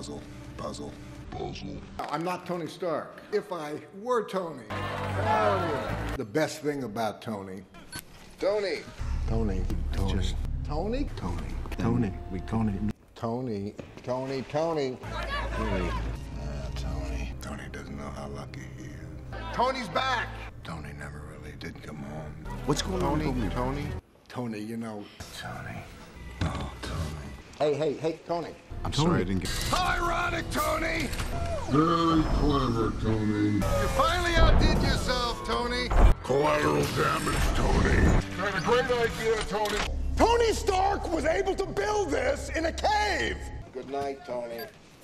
Puzzle. Puzzle. Puzzle. I'm not Tony Stark. If I were Tony, oh, the best thing about Tony, Tony, Tony, Tony, Just- Tony, Tony. Tony. We Tony. Tony, Tony, Tony, Tony. Ah, Tony. Tony doesn't know how lucky he is. Tony's back. Tony never really did come home. What's going on? Tony, Tony, Tony. You know. Tony. Oh, Tony. Hey, hey, hey, Tony. I'm sorry I didn't get. How ironic, Tony! Very clever, Tony. You finally outdid yourself, Tony. Collateral damage, Tony. Had a great idea, Tony. Tony Stark was able to build this in a cave. Good night, Tony.